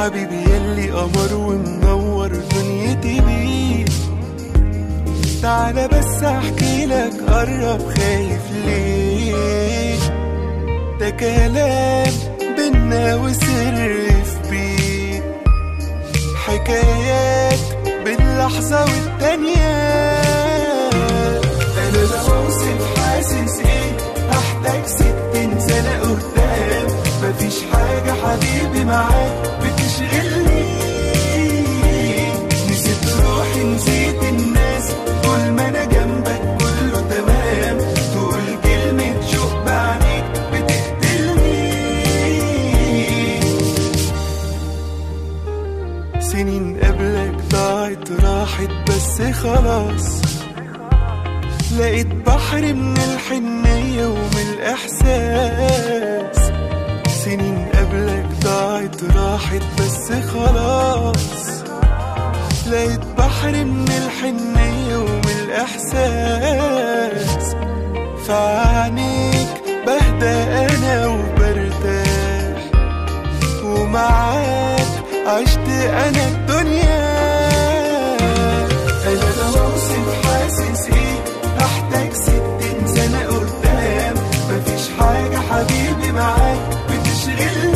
حبيبي يلي قمر ومنور دنيتي بيه. تعالى بس أحكي لك قرب خايف ليه؟ ده كلام بينا وسر في بيه. حكايات باللحظة والتانية. سنين قبلك ضاعت راحت بس خلاص. لقيت بحر من الحنية ومن الإحساس. سنين قبلك ضاعت راحت بس خلاص. لقيت بحر من الحنية ومن الإحساس. فعنيك بهدى أنا وبرتاح عشت أنا الدنيا. بوصف حاسس إيه؟ هحتاج ستين سنة قدام مفيش حاجة حبيبي معاك بتشغلني.